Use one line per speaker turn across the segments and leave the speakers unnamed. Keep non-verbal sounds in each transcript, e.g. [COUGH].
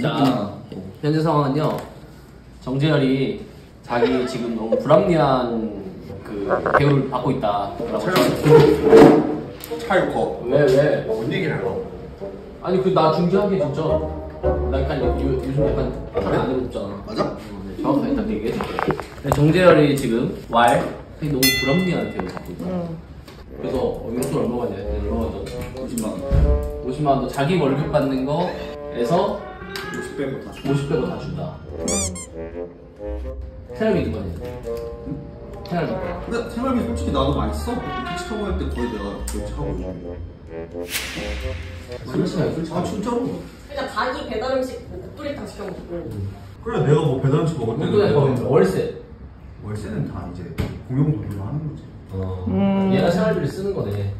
자, 현재 상황은요. 정재열이 자기 지금 너무 불합리한 그 배우를 받고 저한테
차이코.
왜 왜?
뭔 얘기를 하고
아니 그 나 중계하게 진짜 나 약간 요, 요즘 약간 탐이 안 되고 있잖아.
맞아?
네, 정확하게 딱 얘기해줄게. 네, 정재열이 지금 왈 되게 너무 불합리한 배우를 받고 있다. 그래서 어, 용돈 얼마 받냐 했더니 얼마 받았어
50만 원.
50만 원도 자기 월급 받는 거에서
50 빼고 다 줘.
50 빼고 다 준다. 테라미 누가냐? 테라미
근데 생활비 솔직히 나도 많이 써. 택시 타고 갈 때 거의 내가 거의 차고. 있는데
솔직하게 솔직하게
아 진짜로?
그러니까 자기 배달 음식 뭐 곱돌이탕 시켜 먹고.
그래 내가 뭐 배달 음식 먹을 때는
월세.
월세는 다 이제 공용 돈으로 하는 거지.
어. 얘가 생활비를 쓰는 거네.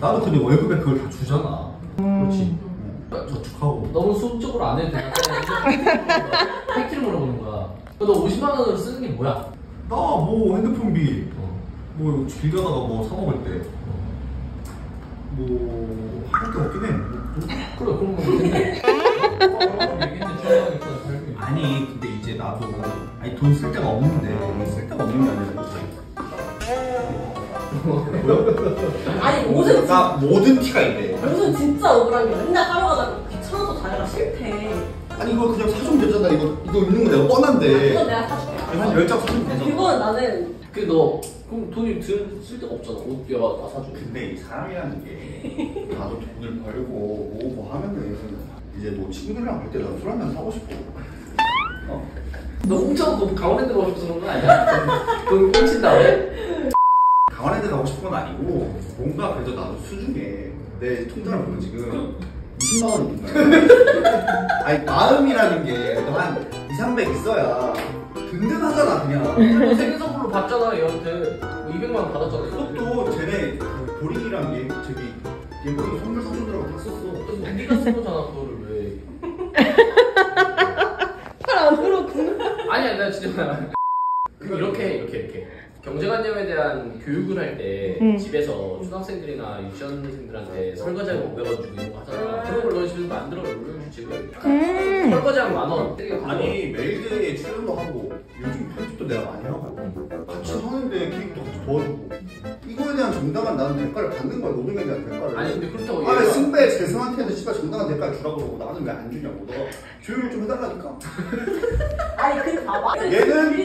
나도 근데 월급에 그걸 다 주잖아.
그렇지?
응. 저축하고.
너무 수업적으로 안 해도 되는데 팩트를 물어보는 거야. 너 50만 원으로 쓰는 게 뭐야?
나 뭐 핸드폰비.
어.
뭐길 가다가 뭐 사 먹을 때. 뭐 할 게 없긴 해.
그래 그런 거 그건
아니 근데 이제 나도 아니 돈 쓸 데가 없는데 쓸 데가 없는 게 아니라
아니 옷은 진-
나 모든 티가 있네.
옷은 진짜 억울한 게 맨날 하러 가다가 귀찮아서 자기가 싫대.
아니 이거 그냥 사주면 되잖아 이거 이거 있는 거 내가 뻔한데.
내가 사줄게.
한 10장 사주면 되잖아.
그건 나는
그너 그럼 돈이 들, 쓸 데가 없잖아. 옷 얘가 다 사줘
근데 이 사람이라는 게 나도 돈을 벌고 뭐, 뭐 하면은 이제 뭐 친구들이랑 갈때난술 한잔 사고 싶고 어?
너 훔쳐서 너 강원랜드 가고 싶어서 그런 거 아니야? 돈 훔친 다음에?
강원랜드 가고 싶은 건 아니고 뭔가 그래도 나도 수중에 내 통장을 보면 지금 20만 원이 있는 거야. [LAUGHS] 아니 마음이라는 게 한 2, 300 있어야 든든하잖아 그냥.
너 생일 선물로 받잖아 얘한테. 뭐 200만 원 받았잖아
그것도 쟤네 그 보링이랑 얘 저기 예쁘게 선물 사주느라고 다 썼어.
그래서 네가 쓴 거잖아 그거를 왜. [LAUGHS]
팔안 들었구나.
아니야 나 진짜 이렇게 이렇게 이렇게 경제관념에 대한 교육을 할때 집에서 초등학생들이나 유치원생들한테 설거지하고 500원 주고 이런 거 하잖아. 그런 걸 너희 집에서 만들어 놀려준 집을 설거지하면 만원.
아니 메일드에 출연도 하고 요즘 편집도 내가 많이 하고 같이 하는데 케이크도 같이 도와주고. 이거에 대한 정당한 나는 대가를 받는 거야 노동에 대한 대가를.
아니 근데 그렇다고
아왜
얘가
승배 재승한테는 씨발 정당한 대가를 주라고 그러고 나는 왜 안 주냐고. 너가 교육을 좀 해달라니까?
아니 근데 봐봐.
얘는-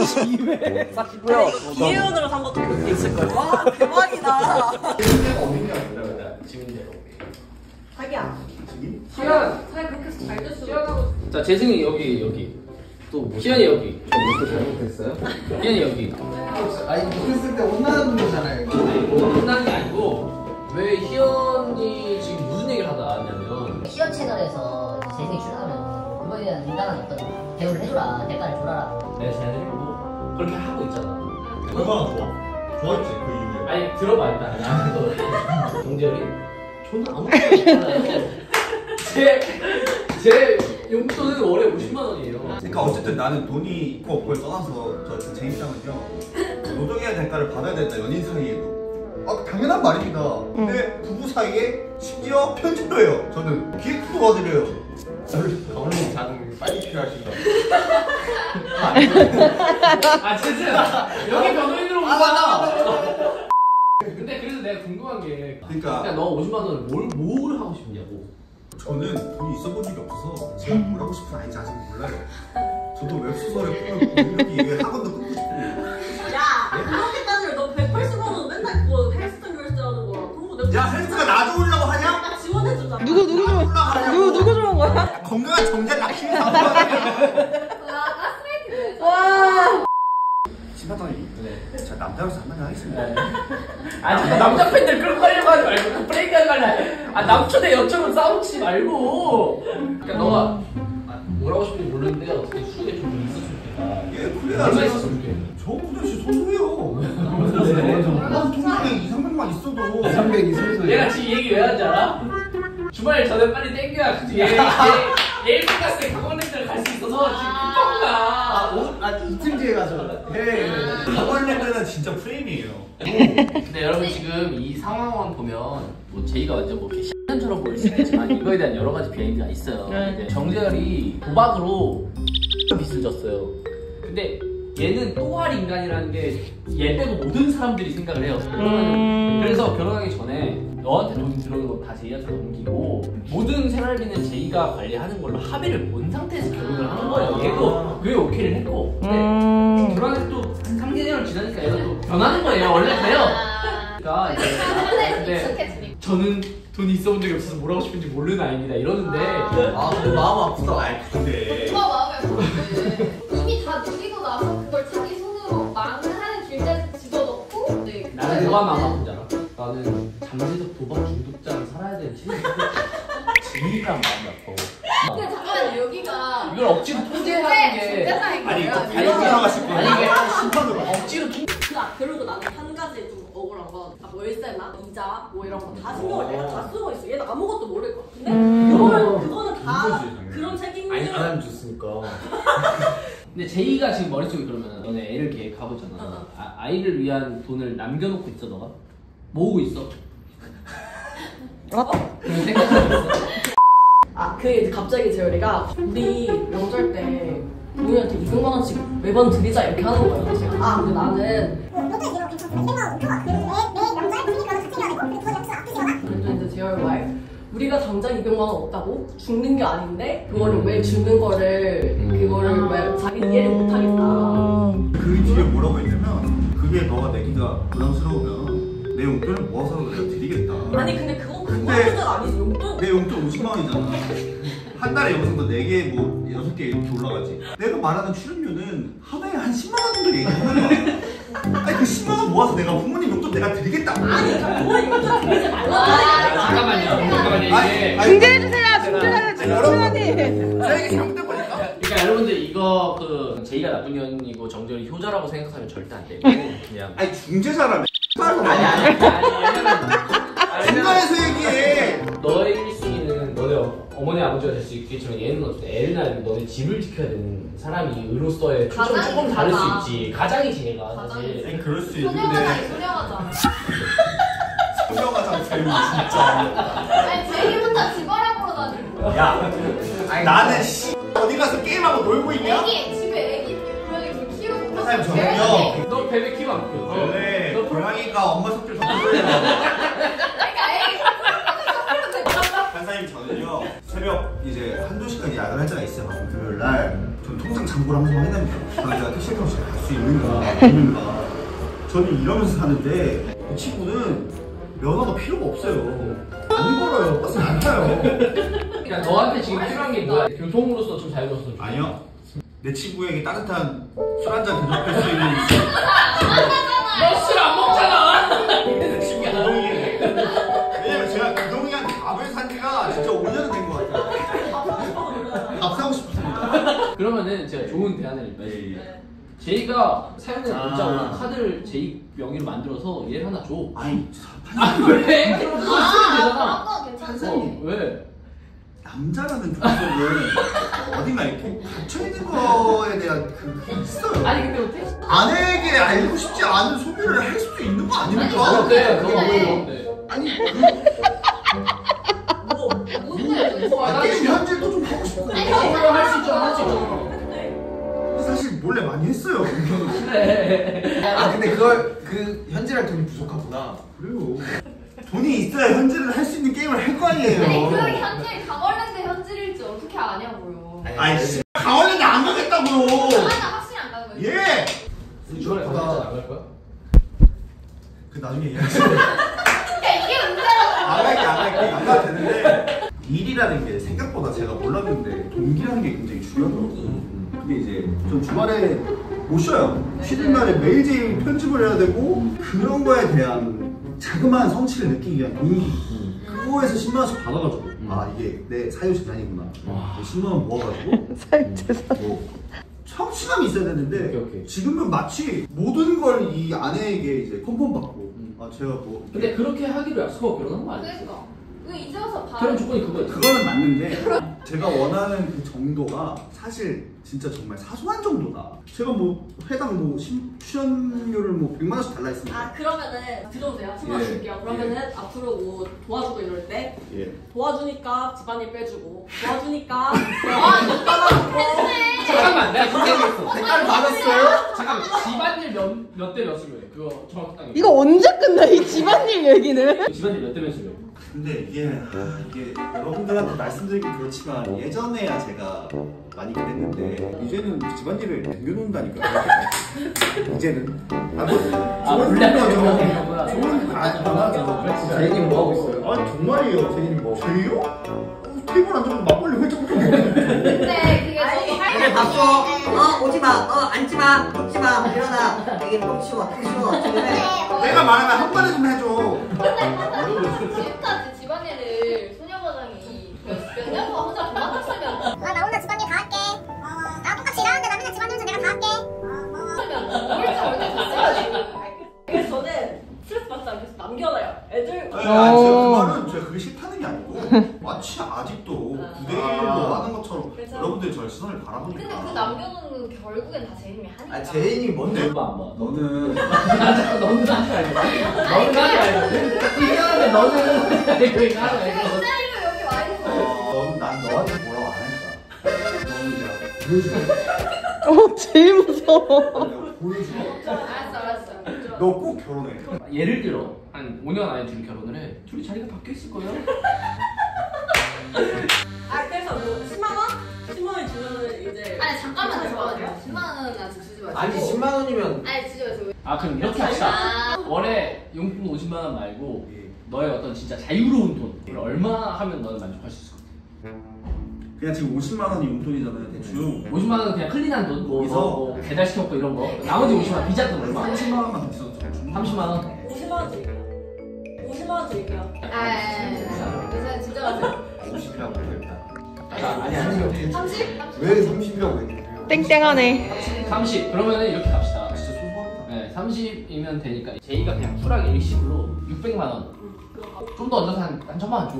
32회 49요.
기회원으로 산 것도 그렇게 있을걸 와 대박이다.
지는 데가 어딨냐
지민대로
자기야
지금?
희연
잘 그렇게 해서 잘 됐어
자 재승이 여기 여기. 또 희연이 여기.
또 잘못했어요?
희연이 여기.
아니 못했을 때 혼나는 거잖아요.
아니 뭐 끝나는 게 아니고 왜 희연이 지금 무슨 얘기를 하다 왔냐면
시연 채널에서 재생이 출연하면 그거에 대한 인간한 어떤 대우를 해줘라 대가를 줘라
내가 쟤네들고 그렇게 하고 있잖아.
얼마나 좋아? 좋았지 그 이후에.
아니 들어봐 일단. 나도 정재열이? [LAUGHS] 저는 아무것도 없잖아요. 제, 제 용돈은 월에 50만 원이에요.
그러니까 어쨌든 나는 돈이 있고 없고를 떠나서 저제 입장은요 노동의 대가를 받아야 된다 연인 사이에도. 아 당연한 말입니다. 근데 부부 사이에 심지어 편집도 해요. 저는 기획도 도와드려요.
강원님 자는
빨리 필요하신가
아 진짜. 여기 변호인으로 온 거야 근데 그래서 내가 궁금한 게
그러니까.
그러니까 너 50만 원을 뭘, 뭘 하고 싶냐고.
저는 돈이 있어 본 적이 없어서 제가 뭘 하고 싶은 아닌지 아직 몰라요. 저도 웹소설의 꿈을 꾸는 게 학원도 끊고 싶고.
야그
누구 누구 좀 누구 누구 좋은 거야?
건강한 정자 낚시 사고
와.
신사장님
네.
자 남자로서 한마디 하겠습니다.
아 자꾸 남자 팬들 끌고 가려고 하지 말고 그 브레이크 하지 말라 아 남초 대 여초로 싸우지 말고. 그러니까 너가 아, 뭘 하고 싶은지 모르는데 어떻게 수익이 좀 있었으면 좋겠다.
예 그래야
얼마 있었으면
저 구전 씨 소소해요. 난 통장에 2, 300만 있어도.
300이 소소해요.
얘가 지금 이 얘기 왜 하는지 알아? 주말 전에 빨리 땡겨야 그지 얘, 얘, 얘때 강원랜드를 갈 수 있어서 지금 급한가
오, 아 이틀 뒤에 가죠. 예.
가발릴 때는 진짜 프레임이에요.
근데 여러분 지금 이 상황만 보면 뭐 제이가 완전 뭐 이렇게 X년처럼 보일 수 있지만 이거에 대한 여러 가지 비하인드가 있어요. 근데 정재열이 도박으로 [LAUGHS] 빚을 졌어요. 근데 얘는 또할 인간이라는 게 얘 빼고 모든 사람들이 생각을 해요. 그래서 결혼하기 전에 너한테 돈 들어오는 건다 제이한테 넘기고 모든 생활비는 제이가 관리하는 걸로 합의를 본 상태에서 결혼을 하는 거예요. 얘도 그게 오케이를 했고. 근데 결혼해서 또한 3개월 지나니까 얘가 또 변하는 거예요. 원래 그래요. 그러니까 이제 [LAUGHS] 근데 저는 돈이 있어 본 적이 없어서 뭘 하고 싶은지 모르는 아이입니다 이러는데
아 근데 마음 아프다.
아이 근데
오빠 마음에 아픈데 이미 다
뭐가 아픈지 알아? 나는 잠재적 도박 중독자로 살아야 되는 체질이 지니까 마음이 아파
근데 잠깐만 여기가
이걸 억지로 통제하는 게
진짜상인
아니 달고 들어가실 거예요.
아니 이게
심판으로.
억지로 통
그, 그리고 나는 한 가지 좀 억울한 건 아, 월세나 이자 뭐 이런 거 다 신경을 내가 다 쓰고 있어. 얘는 아무것도 모를 거야. 근데 그거는 그거는 다. 그런 책임을
아니 안 하면 좋으니까. [LAUGHS]
근데 제이가 지금 머릿속에 그러면 너네 애를 계획하고 있잖아
어.
아, 아이를 위한 돈을 남겨놓고 있어 너가? 모으고 있어 그런 생각하고 있어?
아, 그 이제 갑자기 재열이가 우리 명절 때 부모님한테 200만 원씩 매번 드리자 이렇게 하는 거예요. 그래서 제가 아, 근데 나는 그래도 이제 재열 말 우리가 당장 200만 원 없다고 죽는 게 아닌데 그거를 왜 주는 거를 그거를 왜 자기 이해를 못 하겠다.
그 뒤에 뭐라고 했냐면 그게 너가 내기가 부담스러우면 내 용돈을 모아서 내가 드리겠다.
아니 근데 그건 그거
근데-
문제가 아니지 용돈.
내 용돈 50만 원이잖아. 한 달에 영상도 4개, 뭐 6개 이렇게 올라가지. 내가 말하는 출연료는 하나에 한 10만 원 정도 얘기하는 거야. 아니 그 10만 원 모아서 내가 부모님 용돈 내가 드리겠다.
아니 그러니까 부모님 용돈 드리지 말라고.
잠깐만요 잠깐만요 이게
중재해주세요, 중재해주세요, 중재님.
저에게 잘못된 거니까.
그러니까 여러분들 이거 그 제이가 나쁜 년이고 정재열이 효자라고 생각하면 절대 안 돼요 그냥
아니 중재자라며.
아니 아니 아니 수 있겠지만 얘는 어때 애를 낳으면 너네 집을 지켜야 되는 사람이 의로서의 초점이
가장이
조금 다를
가장.
수 있지 가장이지 얘가
가장이지.
사실
아니 그럴 수 있는데
소녀가잖아
소녀가장 쌤 진짜.
아니 제이 혼자 집어라 보러 다니는 거야
야 나는 씨 어디 가서 게임하고 놀고 있냐?
애기 집에 애기 고양이 좀 키우고
선생님,
그래서
저는요.
너 베베 키워 안 키워?
원래 고양이가 엄마 속들 섞어줘 [LAUGHS] 요.
그러니까 애기 섞으면
한사님 저는요 새벽 이제 한두 시까지 야근 할 때가 있어요. 가끔 금요일 날전 통장 잔고를 항상 해냅니다. 그래서 내가 택시 타고 집에 갈수 있는가 없는가 저는 이러면서 사는데 이 친구는 면허가 필요가 없어요. 안 걸어요. 버스 안 타요.
그러니까 너한테 지금 필요한 게 뭐야? 교통으로서 좀 자유로웠으면 좋겠어
아니요. 내 친구에게 따뜻한 술 한잔 대접할 수 있는
너술안 먹잖아 그러면은 제가 좋은 대안을
예,
말씀드릴게요
예.
제이가 사용된
아.
문자와 카드를 제이 명의로 만들어서 얘를 하나 줘
아니
아 왜? 그럼 그거 쓰면 되잖아
그런 거 괜찮지
어, 왜?
남자라는 종족은 어딘가 이렇게 갇혀있는 거에 대한 그, 그게 있어요.
아니 근데 어때?
아내에게 알고 싶지 않은 소비를 할 수도 있는 거 아닙니까?
아니,
어때? 그거
그래.
뭐예요?
아니, 그,
뭐
뭔데
뭐, 나
게임
지금
현 싶고.
할수 수 있잖아
사실 몰래 많이 했어요.
그래
아 근데 그걸 그 현질할 돈이 부족하구나.
그래요. 돈이 있어야 현질을 할 수 있는 게임을 할 거
아니 그
아니에요.
현질 강원랜드 현질일지 어떻게 아냐고요
아이, 씨. 강원랜드 안 가겠다고요.
아니 나 확실히 안 가는 거지
예!
주말에 강좌 나갈 거야?
그 나중에.
그러니까 이게 문제라고
안 갈게, 안 갈게. 안 가도. 일이라는 게 생각보다 제가 몰랐는데 동기라는 게 굉장히 중요하더라고요. 근데 이제 전 주말에 못 쉬어요. 쉬는 날에 매일 제일 편집을 해야 되고 그런 거에 대한 자그마한 성취를 느끼기 위한 동기. 그거에서 10만 원씩 받아가지고 아 이게 내 [LAUGHS] 사유 시간이구나. 10만 원 모아가지고 뭐 성취감이 있어야 되는데
오케이, 오케이.
지금은 마치 모든 걸 이 아내에게 이제 컨펌 받고 아 제가 뭐
근데 그렇게 하기로 약속하고 결혼한 거 아니야?
그러니까 왜 이제 와서 봐?
결혼 조건이 그거였어.
그거는 맞는데 제가 원하는 그 정도가 사실 진짜 정말 사소한 정도다. 제가 뭐 회당 뭐 심- 출연료를 뭐 100만 원씩 달라 했습니다.
아 그러면은 들어오세요. 신발
예.
줄게요. 그러면은 앞으로 뭐 도와주고 이럴 때
예.
도와주니까 집안일 빼주고 도와주니까 [LAUGHS]
잠깐만, 내가 궁금했어.
색깔 받았어요?
잠깐만, 집안일 몇, 몇대 몇으로 해? 그거 정확히 딱
이거 언제 끝나 이 집안일 얘기는?
집안일 몇대 몇으로 해?
근데 이게 아, 이게 여러분들한테 말씀드리긴 그렇지만 예전에야 제가 많이 그랬는데 이제는 집안일을 남겨놓는다니까 [LAUGHS] 이제는 아뭐
아, 분량이 적어지는구나.
좋은 아니
제이님 뭐 하고 있어요?
아 정말이에요 제이님 뭐 저희요? 어, 테이블 앉아서 막걸리 회전부터 먹는
근데 그게 저도 할
애들 봤어? 어 오지 마. 어 앉지 마. 걷지 마. 일어나. 이게 똥 치워. 똥 치워. 지금은
내가 말하면 한 번에 좀 해줘
혼자
아, 나 혼자 집안일 다 할게. 나 똑같이 일하는데 나 맨날 집안일 좀 내가 다 할게.
했으면 일찍 올때
그래서 저는 스트레스 받지 않고 계속 남겨놔요. 애들
아니 아니, 제가 그 말은 제가 그게 싫다는 게 아니고 마치 아직도
아.
9대1로 하는 것처럼
그래서-
여러분들이 저의 시선을
근데 그
바라보니까
남겨놓는 게 결국엔 다 제이님이 하니까
아 제인이 뭔데?
얼마 안 봐.
너는 [LAUGHS]
너는 하지 말고. 너는 하지 말고. 이상한데 너는 이거 하지
내가
말고.
보여줄게 [LAUGHS]
어 제일 무서워.
내가 보여줄게
알았어 알았어
너 꼭 결혼해
예를 들어 한 5년 안에 둘이 결혼을 해. 둘이 자리가 바뀌어 있을 거예요. [LAUGHS]
아 그래서 뭐 10만 원? 10만 원 주면은 이제
아니 잠깐만 잠깐만요 10만 원은 아직 주지 마시고
아니 10만 원이면
아니 주지 마시고
아 그럼 이렇게 합시다.
아,
월에 용돈 50만 원 말고 너의 어떤 진짜 자유로운 돈. 이걸 얼마 하면 너는 만족할 수 있을 것 같아?
그냥 지금 50만 원이 용돈이잖아요 대충
50만 원은 그냥 clean한 돈, 뭐,
거기서-
뭐 배달 시켜 먹고 이런 거. 나머지 50만 원 비자 돈 얼마?
30만 원만 있어도 좀
30만 원.
50만 원 드릴게요. 50만 원 드릴게요.
아 그래서 진짜 가세요
50이라고 했다.
아니 아니.
30?
왜 30이라고 했냐?
땡땡하네.
30. 그러면은 이렇게 갑시다.
진짜 소소하다
네, 30이면 되니까 제이가 그냥 쿨하게 일시불로 600만 원. 좀 더 얹어서 한, 한 천만 원 줘.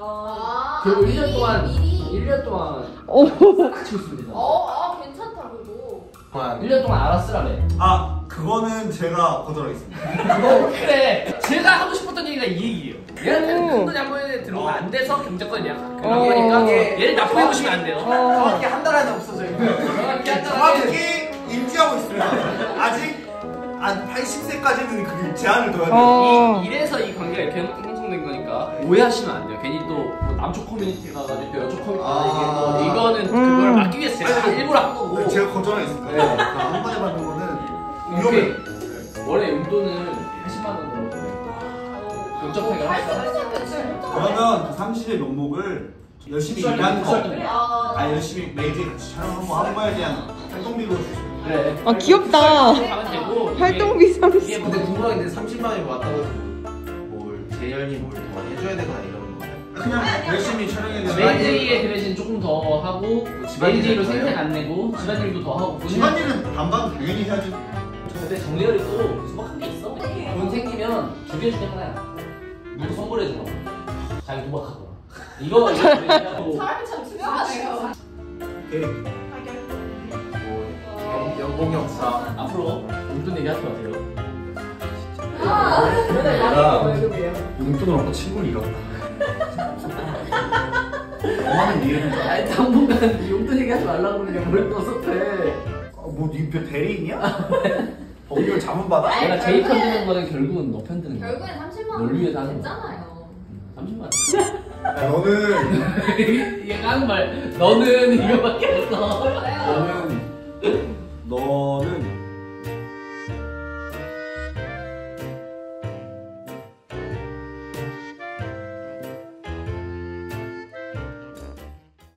아
그리고 1년 동안
미리
1년 동안 되잖아.
어, 아 괜찮다 그거
1년 동안 알아쓰라래.
아 그거는 제가 거절하겠습니다
그래. 제가 하고 싶었던 얘기가 이 얘기예요. 얘한테 큰 돈이 한 번에 들어오면 안 돼서 경제권 예약. 그런
어.
거니까 얘를 납부해 보시면 안 돼요.
정확히 한 달 안에 없어져요.
달에
정확히 인지하고 있습니다 아직 한 80세까지는 그 제한을 둬야 돼요
어.
이, 이래서 이 관계가 이렇게 형- 형성된 거니까 오해하시면 안 돼요. 괜히 또뭐 남초 커뮤니티 가 가지고 또 여초 커뮤니티
아.
가가지고 이게 뭐 이거는
음.
그걸 막기 위해서 제가
아니,
일부러 한 거고
제가 거절하겠습니다
네.
한 번에 받는 거는
이렇게
위험해
원래 용돈은 80만 원으로.
있으면 진짜
그러면 그 30의 명목을 열심히 일하는 거아아 열심히 매일 같이 촬영하고 하는 거에 대한 활동비로 주세요
그래.
아 귀엽다.
이게-
활동비
이게
30.
뭐
근데 궁금한 게 30만 원이 왔다고 뭘 재현이 뭘 더 해줘야 되거나 이런?
그냥 열심히 촬영해야 되는
메이데이에 그 대신 조금 더 하고 메이데이로 생색 안 내고 집안일도 더 하고
집안일은 반반 당연히 해야지
근데 정리열이 또 소박한 게 있어. 돈 생기면 두 개 중에 하나야. 누구 선물해 거. 자기 도박하거나. 이거 이거 [LAUGHS]
사람이 참
오케이
연- 연봉 역사.
앞으로 용돈 얘기하지 마세요.
아
내가 용돈을 얻고 친구를 잃었다 엄마는 이유는
아니 당분간 용돈 얘기하지 말라고 그러냐 뭘 섭섭해 아, 네
뭐니편 대리인이야? 법률 자문받아?
내가 제일 결국엔- 편드는 거는 결국은 너 편드는 거야.
결국엔 30만 원
널 위해 사는
괜찮아요.
30만 원.
야, 너는 [LAUGHS]
이게 하는 말 너는 이거밖에 없어. 너는 너는